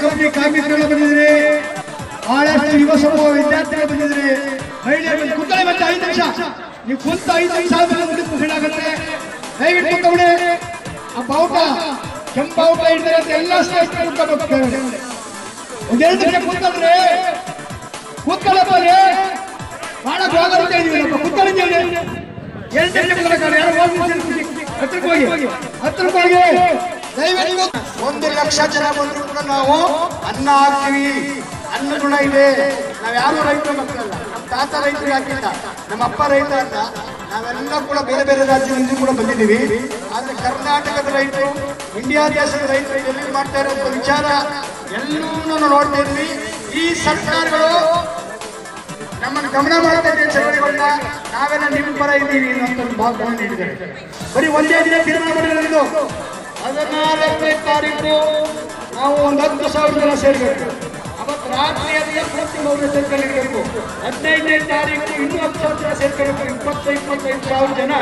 Company ಕಾರ್ಮಿಕರುಗಳು ಬಂದಿದ್ದಾರೆ ಬಹಳಷ್ಟು ಯುವ ಸಮೂಹ ವಿದ್ಯಾರ್ಥಿಗಳು ಬಂದಿದ್ದಾರೆ ಮಹಿಳೆಯರು ಕುತ್ತಲೆ ಮತ್ತೆ ಐದು ನಿಮಿಷ ನೀವು ಕುಂತ ಐದು ನಿಮಿಷ ಆದ್ಮೇಲೆ ಎಲ್ಲ ಇದೀವಿ ಹೋಗಿ ಹೋಗಿ. ಒಂದು ಲಕ್ಷ ಜನ ಬಂದ್ರು ಕೂಡ ನಾವು ಅನ್ನ ಹಾಕ್ತೀವಿ. ಅನ್ನ ಗುಣ ಇದೆ. ನಾವ್ ಯಾರು ರೈತರ ಮಕ್ಕಳಲ್ಲ. ನಮ್ಮ ತಾತ ರೈತರಿಗೆ ಹಾಕಿಲ್ಲ ನಮ್ಮ ಅಪ್ಪ ರೈತ ಅಂತ ನಾವೆಲ್ಲ ಕೂಡ ಬೇರೆ ಬೇರೆ ರಾಜ್ಯಗಳಿಂದ ಕೂಡ ಬಂದಿದ್ದೀವಿ. ಆದ್ರೆ ಕರ್ನಾಟಕದ ರೈತರು, ಇಂಡಿಯಾ ದೇಶದ ರೈತರು ಎಲ್ಲಿ ಮಾಡ್ತಾ ಇರೋ ವಿಚಾರ ಎಲ್ಲೂ ನೋಡ್ತಾ ಇದ್ವಿ ಈ ಸರ್ಕಾರಗಳು ನಮ್ಮನ್ನು ಗಮನ ಮಾಡಬೇಕು ಚಳವಳಿಗಳನ್ನ ನಾವೆಲ್ಲ ನಿಮ್ಮ ಪರ ಇದ್ದೀವಿ ಅನ್ನೋ ಒಂದು ಭಾಗವನ್ನು ನೀಡಿದ್ದಾರೆ. ಬರೀ ಒಂದೇ ದಿನ ತೀರ್ಮಾನ ಮಾಡಿರೋದು ಹದಿನಾರನೇ ತಾರೀಕು ನಾವು ಒಂದು ಹತ್ತು ಸಾವಿರ ಜನ ಸೇರ್ಬೇಕು. ಅವತ್ತು ರಾತ್ರಿ ಅದಕ್ಕೆ ಪೂರ್ತಿ ಮೌಲ್ಯ ಸೇರ್ಕೊಂಡಿರ್ಬೇಕು ಹದಿನೈದನೇ ತಾರೀಕು ಇನ್ನೂ ಹತ್ತು ಜನ ಸೇರ್ಕೊಳ್ಬೇಕು ಇಪ್ಪತ್ತು ಇಪ್ಪತ್ತೈದು ಸಾವಿರ ಜನ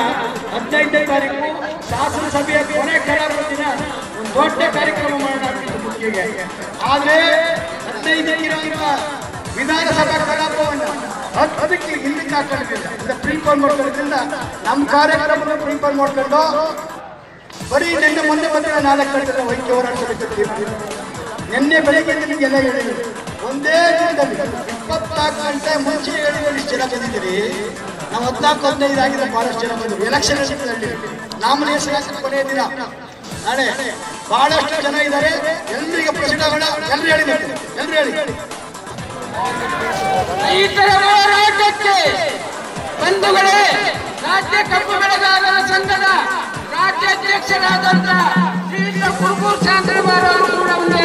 ಹದಿನೈದನೇ ತಾರೀಕು ಶಾಸನಸಭೆಯ ಕೊನೆ ಕರಾರು ದಿನ ಒಂದು ದೊಡ್ಡ ಕಾರ್ಯಕ್ರಮ ಮಾಡೋಣ ಅಂತಿತ್ತು ಮುಖ್ಯಗೆ ಆದ್ರೆ ಹದಿನೈದನೇ ಇರೋ ವಿಧಾನಸಭಾ ಕಲಾಪವನ್ನು ಅದ್- ಅದಕ್ಕೆ ಹಿಂದಕ್ಕೆ ಹಾಕೊಂಡಿದ್ದಿಲ್ಲ ಪ್ರೀಪೋನ್ ಮಾಡ್ಕೊಳ್ಳೋದ್ರಿಂದ ನಮ್ಮ ಕಾರ್ಯಕ್ರಮವನ್ನು ಪ್ರೀಪೋನ್ ಮಾಡ್ಕೊಂಡು ಬರೀ ನಿನ್ನೆ ಮೊನ್ನೆ ಬಂದರೆ ನಾಲ್ಕು ಗಂಟೆ ವೈದ್ಯ ಹೋರಾಟ. ನಿನ್ನೆ ಬೆಳಗ್ಗೆ ನಿಮಗೆಲ್ಲ ಹೇಳಿದ್ರು ಒಂದೇ ದಿನದಲ್ಲಿ ಇಪ್ಪತ್ನಾಲ್ಕು ಗಂಟೆ ಮುಂಚೆ ಇಷ್ಟು ಜನ ಬಂದಿದ್ದೀರಿ. ನಾವು ಹದಿನಾಲ್ಕು, ಹದಿನೈದು ಆಗಿದೆ ಬಹಳಷ್ಟು ಜನ ಬಂದು ಎಲೆಕ್ಷನ್ ನಾಮಿನೇಷನ್ ಕೊನೆಯ ದಿನ ನಾಳೆ ಬಹಳಷ್ಟು ಜನ ಇದ್ದಾರೆ. ಎಲ್ರಿಗೆ ಪ್ರಶ್ನೆಗಳ, ಎಲ್ರು ಹೇಳಿ ಎಲ್ರು ಹೇಳಿ. ರೈತರ ಹೋರಾಟಕ್ಕೆ ಬಂಧುಗಳೇ, ರಾಜ್ಯ ಕಬ್ಬು ಬೆಳೆಗಾರರ ಸಂಘದ ರಾಜ್ಯಾಧ್ಯಕ್ಷರಾದಂತಹ ಶ್ರೀ ಕುರುಬೂರ್ ಶಾಂತರಬಾರ್ ಅವರು ಕೂಡ ಒಂದು